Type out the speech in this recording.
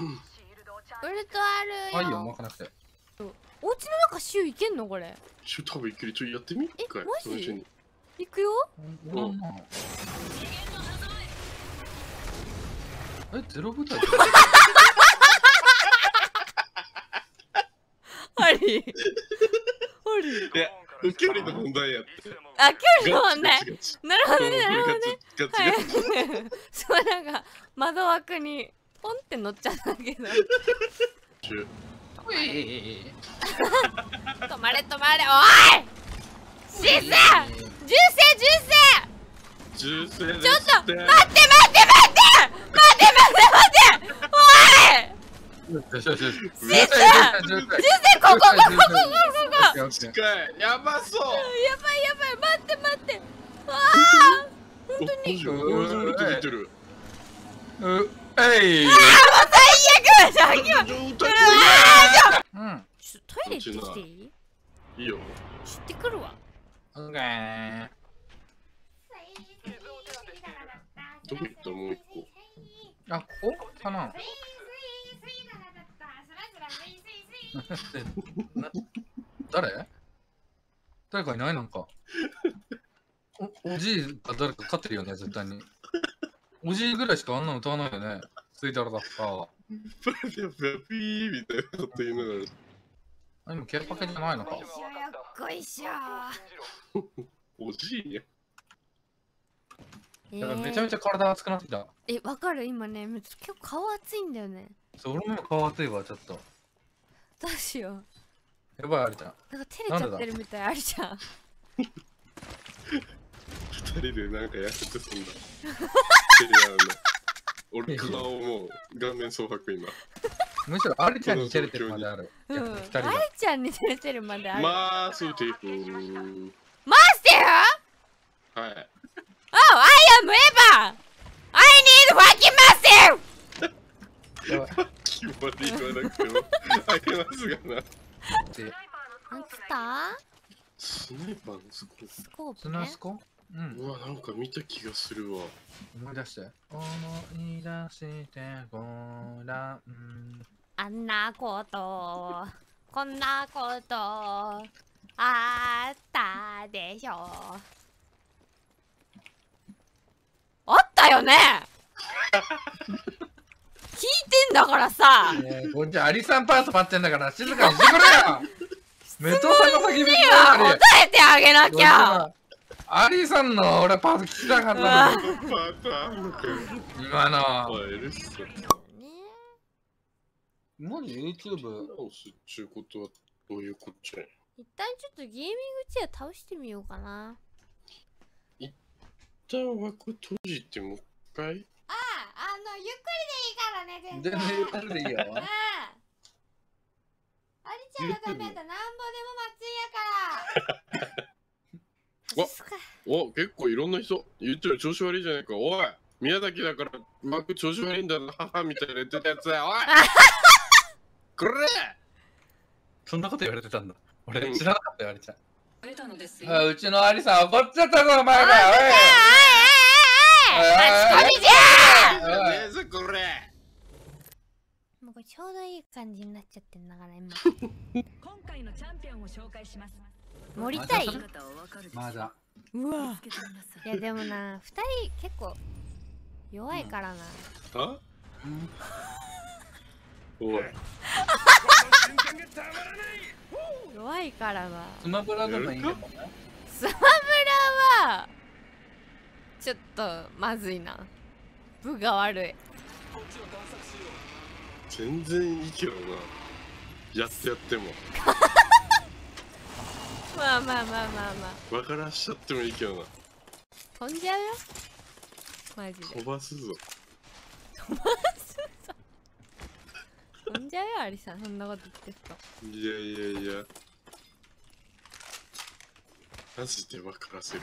ウルトあるよ。あいいよ巻かなくて。お家の中シューいけんの？これ。ちょ多分いけるちょやってみ一回えマジ？行くよ？うん。えゼロ部隊？ハリー。ハリー。いや距離の問題やって。あ距離の問題？なるほどねなるほどね。はい。そうなんか窓枠にポンって乗っちゃったけど。止まれ止まれ。おい。シス。銃声銃声銃声でちょっと待って待って待って待って。待って待っておい。シス。銃声こここここここここ近いやばそうやばいやばい待って待ってわあ本当にマジ俺のルート出てるうえい最悪さっきはちょ歌っうん。ちょっとトイレ行ってきていいいいよ知ってくるわ。オッケーどこ行ったもう一個あここかなな誰？誰かいない？なんか。おおじいが誰か飼ってるよね絶対に。おじいぐらいしかあんなの歌わないよね。ついたら。ださプラデピーみたいなこと言いながら。あ今ケアパケじゃないのか。よっこいしょおじいや。えだからめちゃめちゃ体熱くなってきた。えわかる？今ねめっちゃ結構顔熱いんだよね。そう俺も顔熱いわちょっと。どうしよやばいありちゃん。うなんか照れちゃってるみたいあるじゃん。二人でなんかやってたんだテレアな俺顔もう顔面蒼白今。むしろありちゃんに照れてるまである。うん。二人がありちゃんに照れてるまである。マースティフマスティはい。フ Oh, I am Eva! I need fucking い決まり言わなくても。ありますがな。なんつった？スナイパーのスコースコースプね。ナスコうん。プうわなんか見た気がするわ。思い出して。思い出してごらん。あんなことこんなことあったでしょ。あったよね。聞いてんだからさ。ねえこっちアリさんパート待ってんだから静かにしてくれよ。メトさんの叫び声いや答あえてあげなきゃアリさんの俺パート聞きたかったの。今の。おいエルスさねマジ YouTube 直すっちゅうことはどういうこっちゃい一旦ちょっとゲーミングチェア倒してみようかな一旦枠閉じてもう一回ああのゆっくりでいいからね全然ゆっくりでいいよあありちゃんがダメやったらなんぼでも松井やからお結構いろんな人言ってる調子悪いじゃないか。おい宮崎だから枠調子悪いんだな。母みたいな言ってたやつおい これ！そんなこと言われてたんだ。俺知らなかったよアリちゃん。あうちのアリさん怒っちゃったぞお前が。おいおいおい。おいマチコミじゃねえぞこれ。んもうこれちょうどいい感じになっちゃってんだから今。今回のチャンピオンを紹介します。盛りたい姿はわかるでしょまだ。うわつけてみなさいいやでもな二人結構弱いからな、あ？おい。弱いからな。スマブラでもいいスマブラはちょっとまずいな。部が悪い。全然いいけどな。やってやっても まあまあまあまあまあ。分からしちゃってもいいけどな。飛んじゃうよ。マジで。飛ばすぞ。飛んじゃうよアリさん。そんなこと言ってると。いやいやいや。マジで分からせる